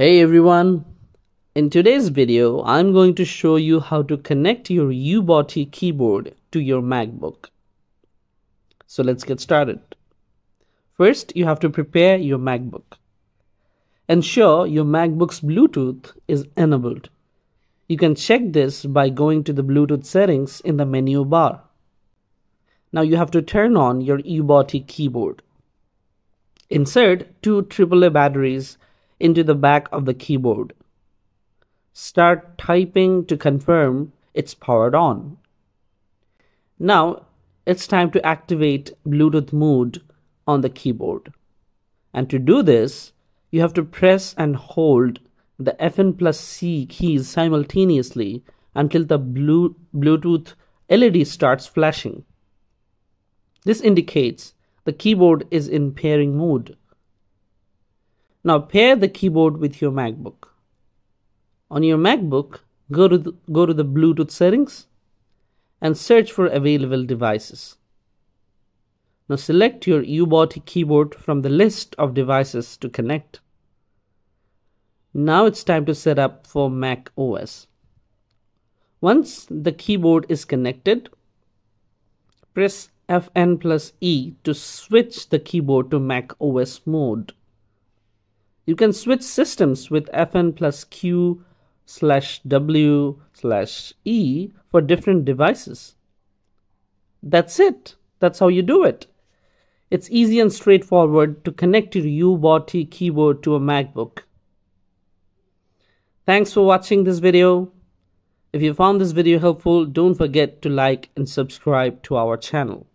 Hey everyone! In today's video, I'm going to show you how to connect your Ubotie keyboard to your MacBook. So let's get started. First, you have to prepare your MacBook. Ensure your MacBook's Bluetooth is enabled. You can check this by going to the Bluetooth settings in the menu bar. Now you have to turn on your Ubotie keyboard. Insert two AAA batteries into the back of the keyboard. Start typing to confirm it's powered on. Now it's time to activate Bluetooth mode on the keyboard. And to do this, you have to press and hold the FN plus C keys simultaneously until the blue Bluetooth LED starts flashing. This indicates the keyboard is in pairing mode. Now pair the keyboard with your MacBook. On your MacBook, go to the, go to the Bluetooth settings and search for available devices. Now select your Ubotie keyboard from the list of devices to connect. Now it's time to set up for Mac OS. Once the keyboard is connected, press Fn plus E to switch the keyboard to Mac OS mode. You can switch systems with Fn plus Q slash W slash E for different devices. That's it. That's how you do it. It's easy and straightforward to connect your Ubotie keyboard to a MacBook. Thanks for watching this video. If you found this video helpful, don't forget to like and subscribe to our channel.